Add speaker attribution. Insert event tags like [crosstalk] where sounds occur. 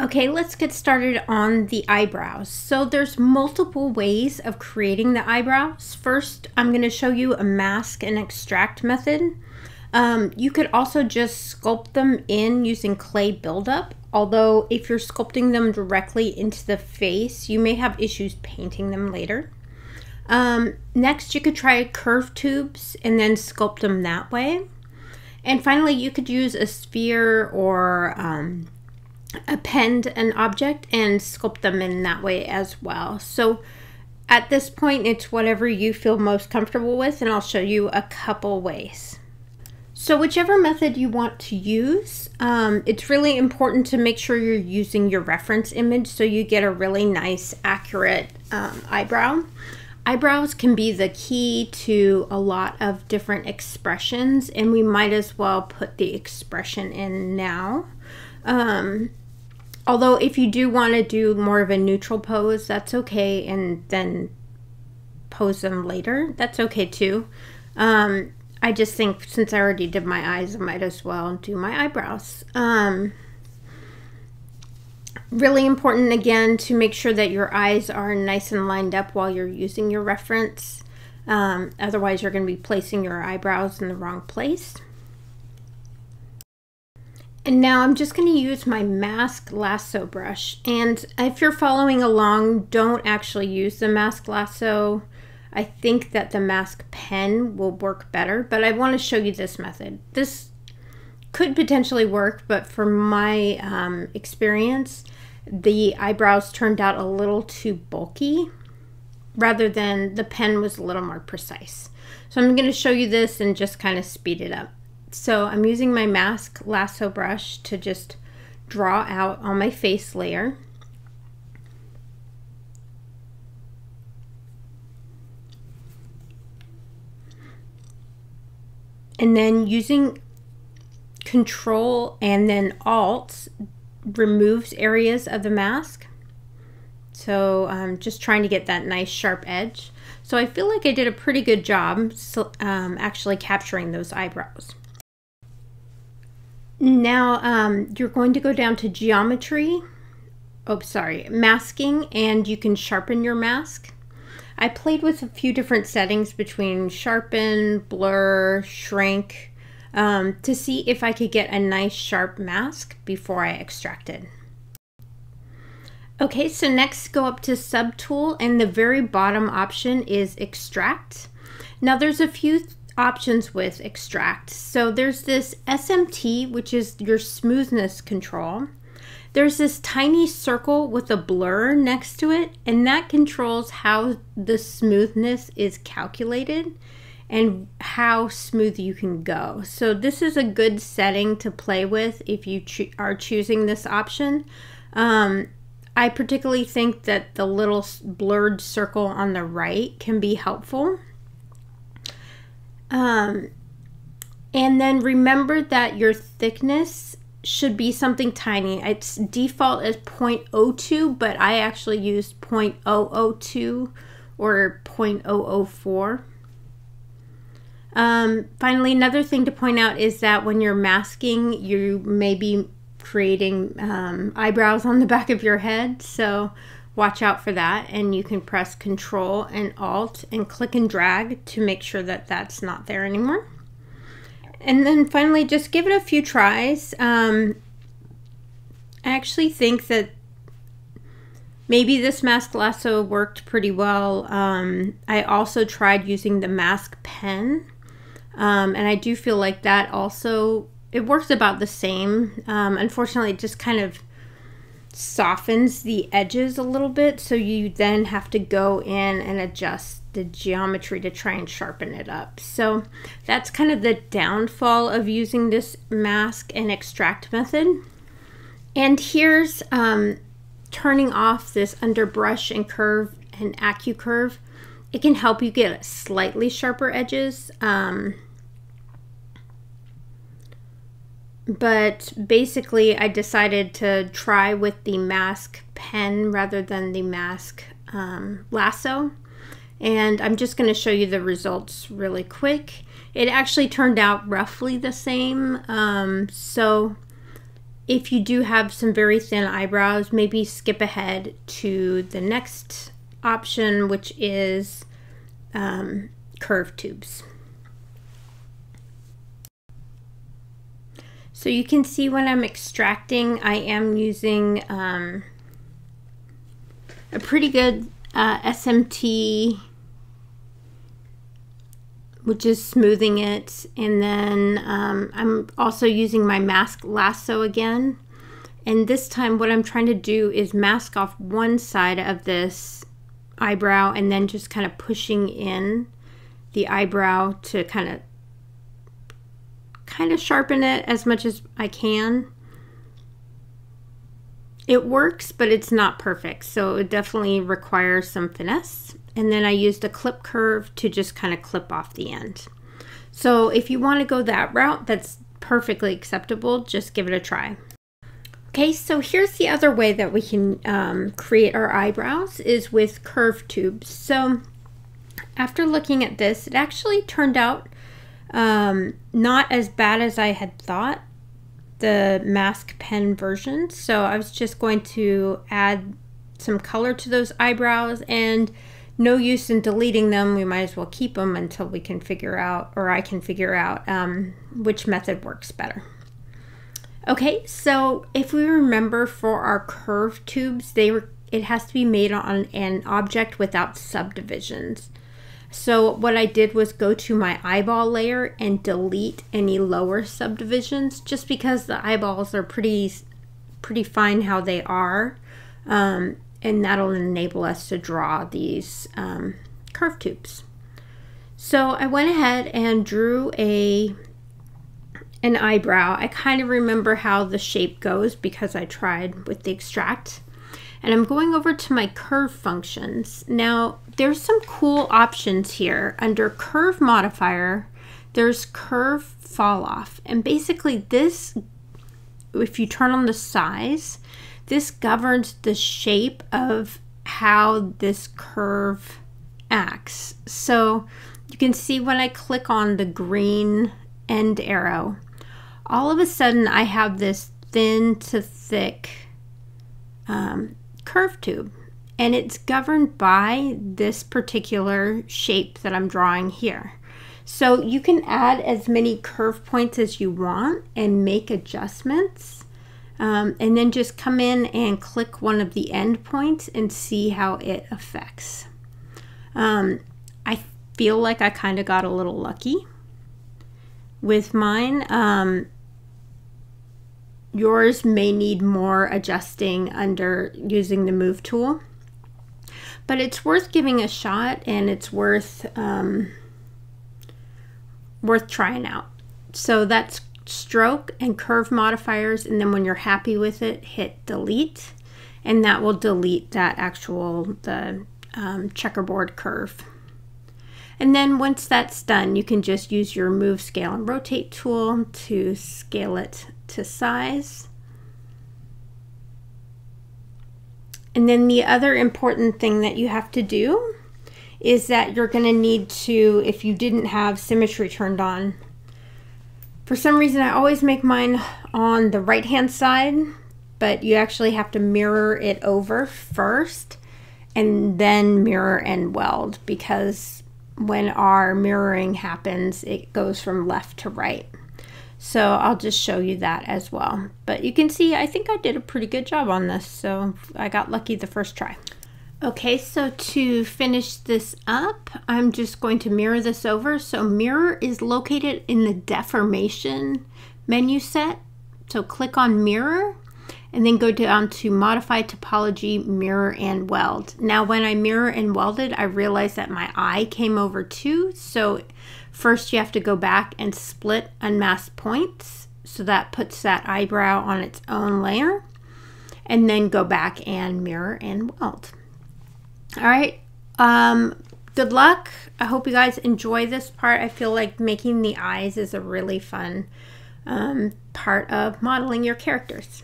Speaker 1: Okay, let's get started on the eyebrows. So there's multiple ways of creating the eyebrows. First, I'm going to show you a mask and extract method. Um, you could also just sculpt them in using clay buildup. Although if you're sculpting them directly into the face, you may have issues painting them later. Um, next, you could try curved tubes and then sculpt them that way. And finally, you could use a sphere or um, append an object and sculpt them in that way as well. So at this point, it's whatever you feel most comfortable with, and I'll show you a couple ways. So whichever method you want to use, um, it's really important to make sure you're using your reference image so you get a really nice, accurate um, eyebrow. Eyebrows can be the key to a lot of different expressions, and we might as well put the expression in now. Um, Although if you do want to do more of a neutral pose, that's okay, and then pose them later, that's okay too. Um, I just think since I already did my eyes, I might as well do my eyebrows. Um, really important again to make sure that your eyes are nice and lined up while you're using your reference. Um, otherwise, you're going to be placing your eyebrows in the wrong place. And now I'm just going to use my mask lasso brush. And if you're following along, don't actually use the mask lasso. I think that the mask pen will work better, but I want to show you this method. This could potentially work, but from my um, experience, the eyebrows turned out a little too bulky rather than the pen was a little more precise. So I'm going to show you this and just kind of speed it up. So I'm using my mask lasso brush to just draw out on my face layer. And then using control and then alt removes areas of the mask. So I'm um, just trying to get that nice sharp edge. So I feel like I did a pretty good job um, actually capturing those eyebrows. Now um, you're going to go down to geometry. Oh, sorry, masking, and you can sharpen your mask. I played with a few different settings between sharpen, blur, shrink, um, to see if I could get a nice sharp mask before I extracted. Okay, so next go up to subtool and the very bottom option is extract. Now there's a few options with extract. So there's this SMT, which is your smoothness control. There's this tiny circle with a blur next to it, and that controls how the smoothness is calculated and how smooth you can go. So this is a good setting to play with if you cho are choosing this option. Um, I particularly think that the little blurred circle on the right can be helpful. Um, and then remember that your thickness should be something tiny. Its default is 0.02, but I actually used 0.002 or 0.004. Um, finally, another thing to point out is that when you're masking, you may be creating um, eyebrows on the [laughs] back of your head. So watch out for that and you can press control and alt and click and drag to make sure that that's not there anymore. And then finally just give it a few tries. Um, I actually think that maybe this mask lasso worked pretty well. Um, I also tried using the mask pen um, and I do feel like that also it works about the same. Um, unfortunately it just kind of softens the edges a little bit so you then have to go in and adjust the geometry to try and sharpen it up. So that's kind of the downfall of using this mask and extract method. And here's um, turning off this underbrush and curve and AccuCurve it can help you get slightly sharper edges um, but basically I decided to try with the mask pen rather than the mask um, lasso and I'm just going to show you the results really quick. It actually turned out roughly the same um, so if you do have some very thin eyebrows, maybe skip ahead to the next option, which is um, curved tubes. So you can see when I'm extracting, I am using um, a pretty good uh, SMT, which is smoothing it. And then um, I'm also using my mask lasso again. And this time what I'm trying to do is mask off one side of this eyebrow and then just kind of pushing in the eyebrow to kind of kind of sharpen it as much as I can. It works, but it's not perfect, so it definitely requires some finesse. And then I used a clip curve to just kind of clip off the end. So if you want to go that route, that's perfectly acceptable. Just give it a try. Okay, so here's the other way that we can um, create our eyebrows is with curved tubes. So after looking at this, it actually turned out um, not as bad as I had thought the mask pen version. So I was just going to add some color to those eyebrows and no use in deleting them. We might as well keep them until we can figure out, or I can figure out um, which method works better. Okay, so if we remember for our curved tubes, they were, it has to be made on an object without subdivisions. So what I did was go to my eyeball layer and delete any lower subdivisions just because the eyeballs are pretty pretty fine how they are. Um, and that'll enable us to draw these um, curve tubes. So I went ahead and drew a an eyebrow. I kind of remember how the shape goes because I tried with the extract. And I'm going over to my curve functions. Now, there's some cool options here. Under curve modifier, there's curve fall off. And basically this, if you turn on the size, this governs the shape of how this curve acts. So you can see when I click on the green end arrow, all of a sudden I have this thin to thick um, curve tube and it's governed by this particular shape that I'm drawing here. So you can add as many curve points as you want and make adjustments um, and then just come in and click one of the end points and see how it affects. Um, I feel like I kind of got a little lucky with mine. Um, yours may need more adjusting under using the move tool but it's worth giving a shot and it's worth um, worth trying out. So that's stroke and curve modifiers and then when you're happy with it hit delete and that will delete that actual the um, checkerboard curve. And then once that's done, you can just use your move, scale, and rotate tool to scale it to size. And then the other important thing that you have to do is that you're going to need to, if you didn't have symmetry turned on, for some reason I always make mine on the right hand side, but you actually have to mirror it over first and then mirror and weld because when our mirroring happens, it goes from left to right. So I'll just show you that as well. But you can see, I think I did a pretty good job on this. So I got lucky the first try. Okay, so to finish this up, I'm just going to mirror this over. So mirror is located in the deformation menu set. So click on mirror and then go down to modify topology, mirror and weld. Now when I mirror and welded, I realized that my eye came over too. So First, you have to go back and split unmasked points. So that puts that eyebrow on its own layer. And then go back and mirror and weld. All right. Um, good luck. I hope you guys enjoy this part. I feel like making the eyes is a really fun um, part of modeling your characters.